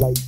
Bye.